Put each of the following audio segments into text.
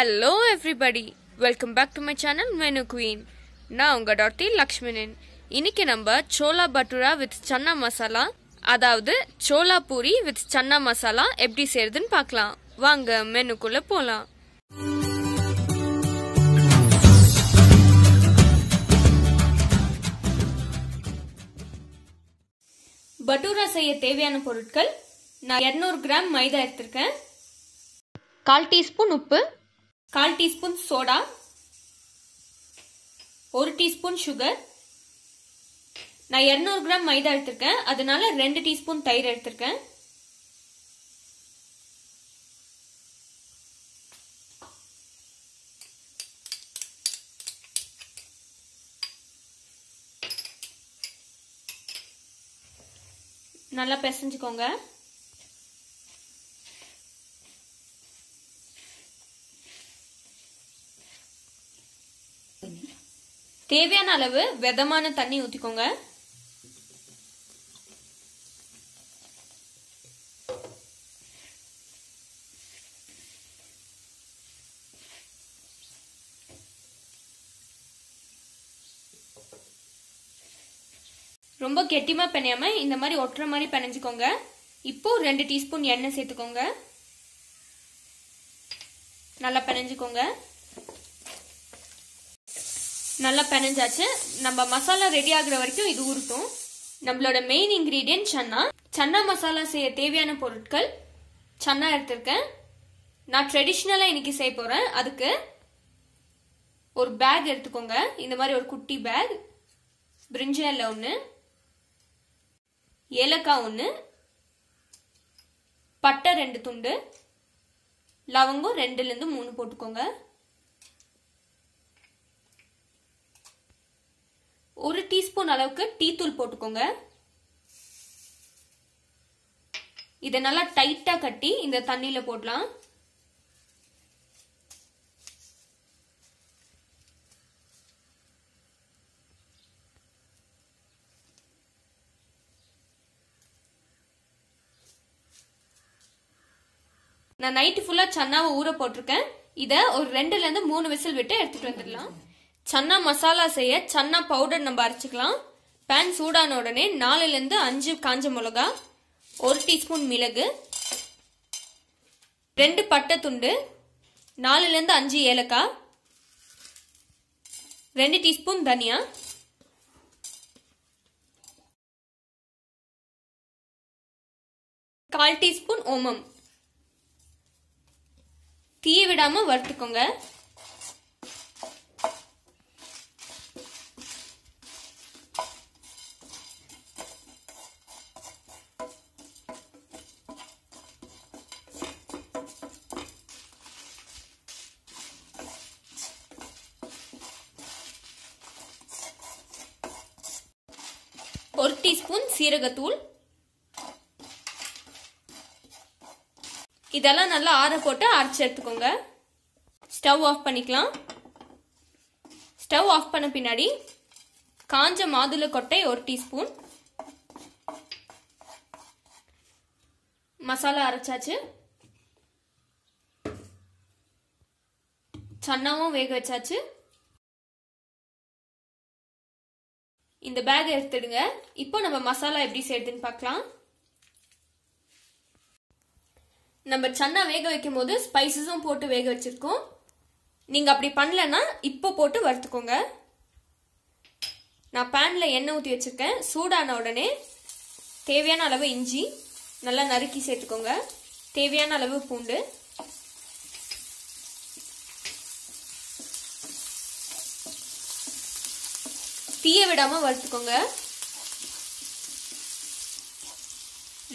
Hello everybody welcome back to my channel menu queen நான் உங்கள் டாக்டி லக்ஷ்மணன். இன்னைக்கு நம்ம சோலா பட்டுரா வித் சன்னா மசாலா அதாவது சோலா பூரி வித் சன்னா மசாலா எப்படி செய்யறதுன்னு பார்க்கலாம். வாங்க மெனுக்குள்ள போகலாம் பட்டூரா செய்ய தேவையான பொருட்கள் நான் இரநூறு கிராம் மைதா எடுத்திருக்கேன். கால் டீஸ்பூன் உப்பு கால் டீஸ்பூன் சோடா ஒரு டீஸ்பூன் சுகர் நான் இரநூறு கிராம் மைதா எடுத்திருக்கேன். அதனால ரெண்டு டீஸ்பூன் தயிர் எடுத்திருக்கேன். நல்லா பிசைஞ்சுக்கோங்க. தேவையான அளவு வெதமான தண்ணி ஊத்திக்கோங்க. ரொம்ப கெட்டிமா பிணையாம இந்த மாதிரி ஒட்டுற மாதிரி பிணைஞ்சுக்கோங்க இப்போ ரெண்டு டீஸ்பூன் எண்ணெய் சேர்த்துக்கோங்க. நல்லா பிணைஞ்சுக்கோங்க நல்லா பெனஞ்சாச்சு. நம்ம மசாலா ரெடி ஆகுற வரைக்கும் இது உருட்டும். நம்மளோட மெயின் இன்கிரீடியன்ட் சன்னா. சன்னா மசாலா செய்ய தேவையான பொருட்கள். சன்னா எடுத்திருக்கேன். நான் ட்ரெடிஷ்னலாக இன்னைக்கு செய்ய போகிறேன் அதுக்கு ஒரு பேக் எடுத்துக்கோங்க. இந்த மாதிரி ஒரு குட்டி பேக் பிரிஞ்சினல்ல ஒன்று ஏலக்காய் ஒன்று பட்டை ரெண்டு துண்டு. லவங்கம் ரெண்டுலேருந்து மூணு போட்டுக்கோங்க. ஒரு டீஸ்பூன் அளவுக்கு டீ தூள் போட்டுக்கோங்க. இதை நல்லா டைட்டா கட்டி இந்த தண்ணியில போடலாம். நான் நைட்டு ஃபுல்லா சன்னாவை ஊற போட்டிருக்கேன். இதை ஒரு ரெண்டுல இருந்து மூணு விசில் விட்டு எடுத்துட்டு வந்துடலாம். சன்னா மசாலா செய்ய சன்னா பவுடர் நம்ம அரைச்சிக்கலாம். பேன் சூடான உடனே நாலுலேருந்து அஞ்சு காஞ்ச மிளகா ஒரு டீஸ்பூன் மிளகு ரெண்டு பட்டை துண்டு நாலுலேருந்து அஞ்சு ஏலக்காய் ரெண்டு டீஸ்பூன் தனியா. கால் டீஸ்பூன் ஓமம். தீய விடாம வறுத்துக்கோங்க. ஒரு டீஸ்பூன் சீரகத்தூள். இதெல்லாம் நல்லா ஆற போட்டு அரைச்சி எடுத்துக்கோங்க. ஸ்டவ் ஆஃப் பண்ணிக்கலாம். ஸ்டவ் ஆஃப் பண்ண பின்னாடி காஞ்ச மாதுளை கொட்டை ஒரு டீஸ்பூன். மசாலா அரைச்சாச்சு. சன்னாவும் வேக வச்சாச்சு. இந்த பேக் எடுத்துடுங்க. இப்போ நம்ம மசாலா எப்படி செய்யறதுன்னு பார்க்கலாம். நம்ம சன்னா வேக வைக்கும் போது ஸ்பைசஸும் போட்டு வேக வச்சிருக்கோம். நீங்க அப்படி பண்ணலன்னா இப்போ போட்டு வறுத்துக்கோங்க. நான் பேன்ல எண்ணெய் ஊற்றி வச்சிருக்கேன். சூடான உடனே தேவையான அளவு இஞ்சி நல்லா நறுக்கி சேர்த்துக்கோங்க. தேவையான அளவு பூண்டு. தீய விடாம வறுத்துக்கோங்க.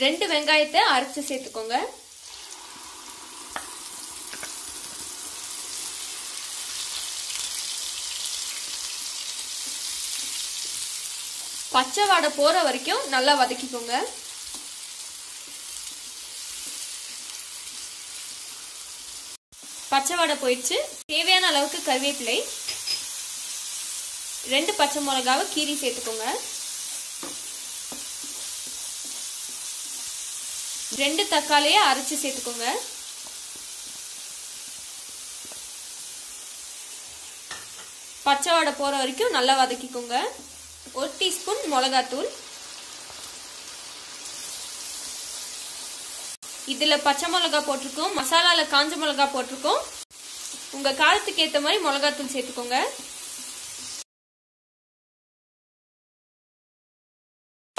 ரெண்டு வெங்காயத்தை அரைச்சு சேர்த்துக்கோங்க. பச்சை வாடை போற வரைக்கும் நல்லா வதக்கிக்கோங்க. பச்சை வாடை போயிடுச்சு. தேவையான அளவுக்கு கருவேப்பிலை. ரெண்டு பச்சை மிளகாவை கீரி சேர்த்துக்கோங்க. ரெண்டு தக்காளியை அரைச்சி சேர்த்துக்கோங்க. பச்சை வடை போகிற வரைக்கும் நல்லா வதக்கிக்கோங்க. ஒரு டீஸ்பூன் மிளகாத்தூள். இதில் பச்சை மிளகா போட்டிருக்கோம் மசாலாவில் காஞ்ச மிளகா போட்டிருக்கோம். உங்கள் காரத்துக்கு ஏற்ற மாதிரி மிளகாத்தூள் சேர்த்துக்கோங்க.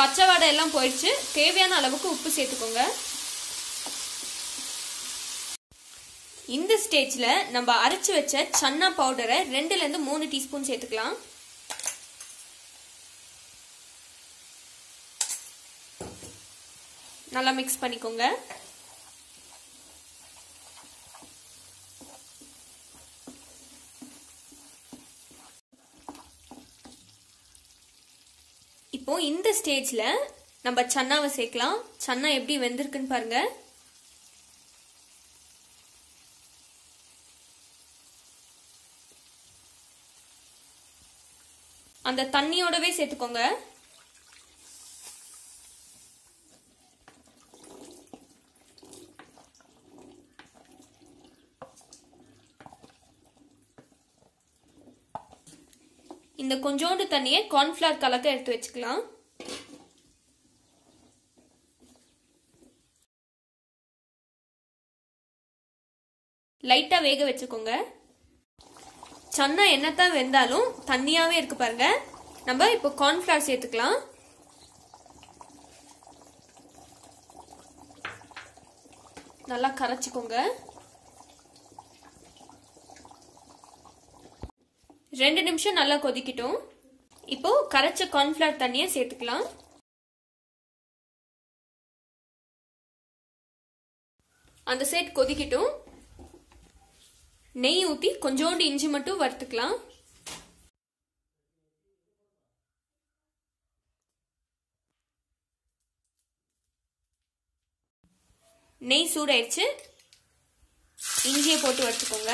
பச்சை வடை எல்லாம் போயிடுச்சு. தேவையான அளவுக்கு உப்பு சேர்த்துக்கோங்க. இந்த ஸ்டேஜில் நம்ம அரைச்சி வச்ச சன்னா பவுடரை ரெண்டுலேருந்து மூணு டீஸ்பூன் சேர்த்துக்கலாம். நல்லா மிக்ஸ் பண்ணிக்கோங்க. இப்போ இந்த ஸ்டேஜில் நம்ம சன்னாவை சேர்க்கலாம். சன்னா எப்படி வெந்திருக்குன்னு பாருங்க. அந்த தண்ணியோடவே சேர்த்துக்கோங்க. இந்த கொஞ்சோண்டு தண்ணியை கார்ன்ஃபிளவர் கலக்க எடுத்து வச்சுக்கலாம். லைட்டாக வேக வச்சுக்கோங்க. சன்னா என்னத்தான் வெந்தாலும் தண்ணியாகவே இருக்கு பாருங்க. நம்ம இப்போ கார்ன்ஃபிளவர் சேர்த்துக்கலாம். நல்லா கரைச்சிக்கோங்க. ரெண்டு நிமிஷம் நல்லா கொதிக்கட்டும். இப்போ கரைச்ச கார்ன்ஃபிளவர் தண்ணியை சேர்த்துக்கலாம். அந்த சைட் கொதிக்கட்டும். நெய் ஊற்றி கொஞ்சோண்டு இஞ்சி மட்டும் வறுத்துக்கலாம். நெய் சூடாயிடுச்சு இஞ்சியை போட்டு வறுத்துக்கோங்க.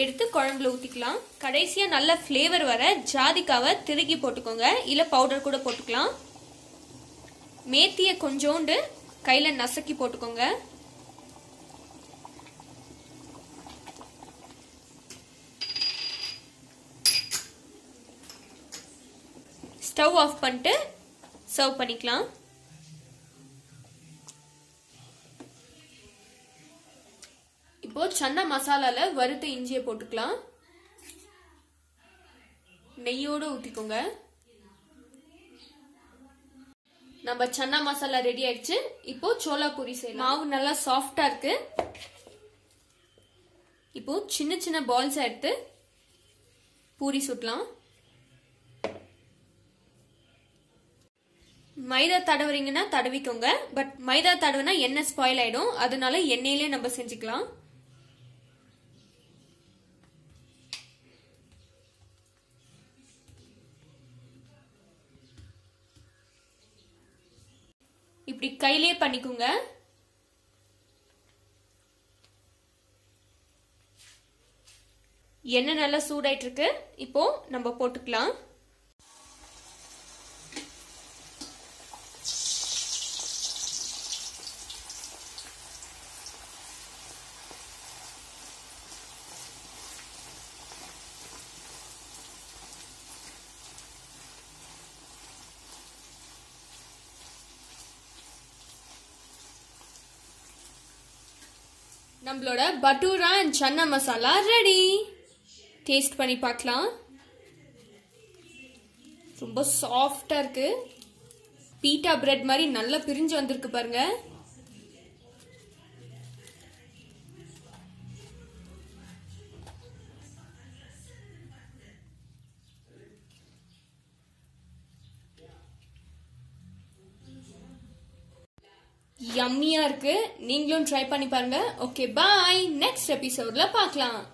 எடுத்து குழம்புல ஊற்றிக்கலாம் கடைசியாக நல்ல ஃப்ளேவர் வர ஜாதிக்காவை திருகி போட்டுக்கோங்க. இல்லை பவுடர் கூட போட்டுக்கலாம். மேத்தியை கொஞ்சோண்டு கையில் நசுக்கி போட்டுக்கோங்க. ஸ்டவ் ஆஃப் பண்ணிட்டு சர்வ் பண்ணிக்கலாம். இப்போ சன்னா மசாலால வறுத்த இஞ்சியை போட்டுக்கலாம். நெய்யோடு ஊற்றிக்கோங்க நம்ம சன்னா மசாலா ரெடி ஆயிடுச்சு. இப்போ சோளா பூரி செய்யலாம். மாவு நல்லா சாஃப்டா இருக்கு. இப்போ சின்ன சின்ன பால்ஸ் எடுத்து பூரி சுட்டலாம். மைதா தடவுறீங்கன்னா தடவிக்கோங்க. பட் மைதா தடவுனா எண்ணெய் ஸ்பாயில் ஆயிடும். அதனால எண்ணெயிலே நம்ம செஞ்சுக்கலாம். இப்படி கையிலே பண்ணிக்கோங்க. எண்ணெய் நல்லா சூடாயிட்டு இருக்கு இப்போ நம்ம போட்டுக்கலாம். நம்மளோட bhatura and chana masala ready taste பண்ணி பார்க்கலாம். ரொம்ப சாஃப்டாக இருக்குது பீட்டா பிரெட் மாதிரி நல்லா பிரிஞ்சு வந்திருக்கு பாருங்கள் யம்மியா இருக்கு. நீங்களும் ட்ரை பண்ணி பாருங்க. ஓகே பாய் நெக்ஸ்ட் எபிசோட்ல பார்க்கலாம்.